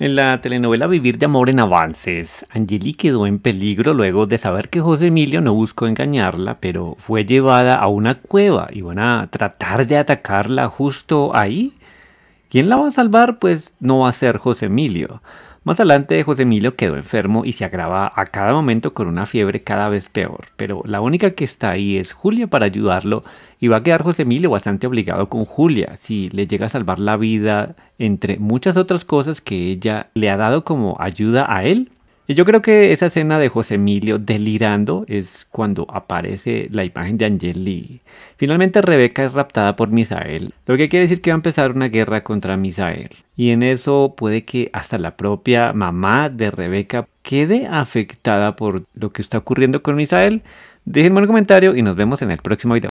En la telenovela Vivir de Amor en Avances, Angeli quedó en peligro luego de saber que José Emilio no buscó engañarla, pero fue llevada a una cueva y van a tratar de atacarla justo ahí. ¿Quién la va a salvar? Pues no va a ser José Emilio. Más adelante José Emilio quedó enfermo y se agrava a cada momento con una fiebre cada vez peor, pero la única que está ahí es Julia para ayudarlo y va a quedar José Emilio bastante obligado con Julia si le llega a salvar la vida entre muchas otras cosas que ella le ha dado como ayuda a él y yo creo que esa escena de José Emilio delirando es cuando aparece la imagen de Angeli. Finalmente Rebeca es raptada por Misael, lo que quiere decir que va a empezar una guerra contra Misael. Y en eso puede que hasta la propia mamá de Rebeca quede afectada por lo que está ocurriendo con Misael. Déjenme un comentario y nos vemos en el próximo video.